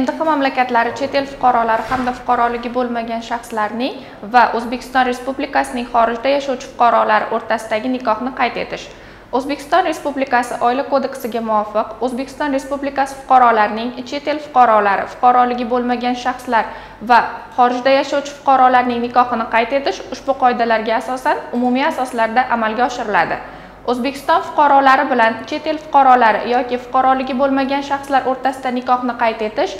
mdh mamlakatlari chet el fuqarolari hamda fuqaroligi bo'lmagan shaxslarning va o'zbekiston respublikasining xorijda yashovchi fuqarolari o'rtasidagi nikohni qayd etish. O'zbekiston respublikasi oila kodeksiga muvofiq o'zbekiston respublikasi fuqarolarining chet el fuqarolari fuqaroligi bo'lmagan shaxslar va xorijda yashovchi fuqarolarning nikohini qayd etish ushbu qoidalarga asosan umumiy asoslarda amalga oshiriladi. O'zbekiston fuqarolari bilan chet el fuqarolari yoki fuqaroligi bo'lmagan shaxslar o'rtasida nikohni qayd etish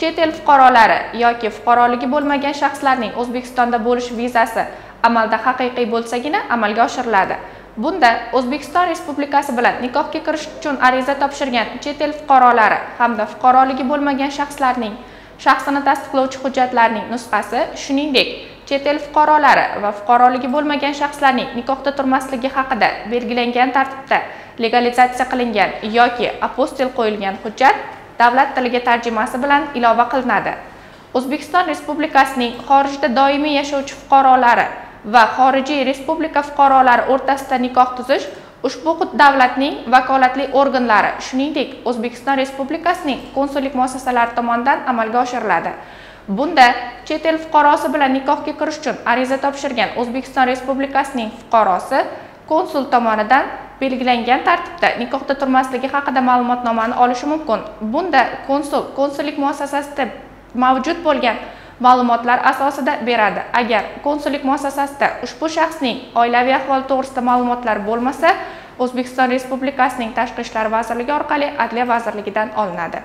chet el fuqarolari yoki fuqaroligi bo'lmagan shaxslarning o'zbekistonda bo'lish vizasi amalda haqiqiy bo'lsagina amalga oshiriladi. Bunda o'zbekiston respublikasi bilan nikohga kirish uchun ariza topshirgan chet el fuqarolari hamda fuqaroligi bo'lmagan shaxslarning shaxsini tasdiqlovchi hujjatlarning nusxasi shuningdek chet el fuqarolari va fuqaroligi bo'lmagan shaxslarning nikohda turmasligi haqida belgilangan tartibda legalizatsiya qilingan yoki apostil qo'yilgan hujjat davlat tiliga tarjimasi bilan ilova qilinadi. O'zbekiston respublikasining xorijda doimiy yashovchi fuqarolari va xorijiy respublika fuqarolari o'rtasida nikoh tuzish ushbu davlatning vakolatli organlari shuningdek o'zbekiston respublikasining konsullik muassasalari tomonidan amalga oshiriladi. Bunda chet el fuqarosi bilan nikohga kirish uchun ariza topshirgan o'zbekiston respublikasining fuqarosi konsul tomonidan belgilangan tartibda nikohda turmasligi haqida ma'lumotnomani olishi mumkin. Bunda konsul konsullik muassasasida mavjud bo'lgan ma'lumotlar asosida beradi. Agar konsullik muassasasida ushbu shaxsning oilaviy ahvoli to'g'risida ma'lumotlar bo'lmasa o'zbekiston respublikasining tashqi ishlar vazirligi orqali adliya vazirligidan olinadi.